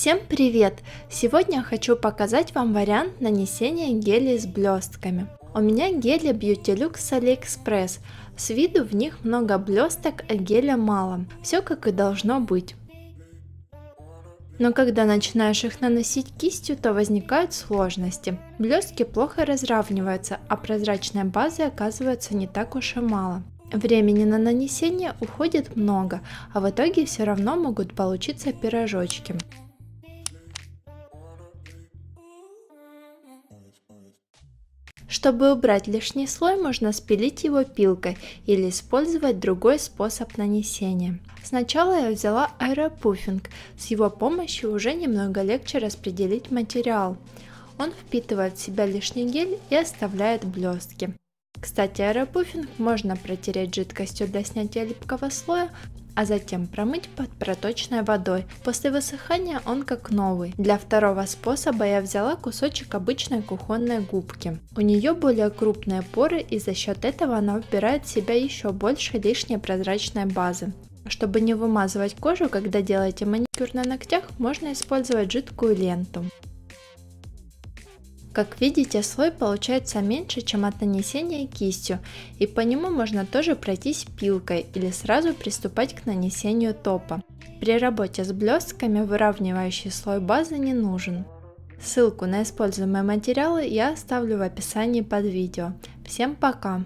Всем привет! Сегодня хочу показать вам вариант нанесения гелей с блестками. У меня гели Beauty Lux с AliExpress. С виду в них много блесток, а геля мало. Все как и должно быть. Но когда начинаешь их наносить кистью, то возникают сложности. Блестки плохо разравниваются, а прозрачной базы оказывается не так уж и мало. Времени на нанесение уходит много, а в итоге все равно могут получиться пирожочки. Чтобы убрать лишний слой, можно спилить его пилкой или использовать другой способ нанесения. Сначала я взяла аэропуфинг, с его помощью уже немного легче распределить материал. Он впитывает в себя лишний гель и оставляет блестки. Кстати, аэропуфинг можно протереть жидкостью для снятия липкого слоя, а затем промыть под проточной водой. После высыхания он как новый. Для второго способа я взяла кусочек обычной кухонной губки. У нее более крупные поры и за счет этого она вбирает в себя еще больше лишней прозрачной базы. Чтобы не вымазывать кожу, когда делаете маникюр на ногтях, можно использовать жидкую ленту. Как видите, слой получается меньше, чем от нанесения кистью, и по нему можно тоже пройтись пилкой или сразу приступать к нанесению топа. При работе с блестками выравнивающий слой базы не нужен. Ссылку на используемые материалы я оставлю в описании под видео. Всем пока!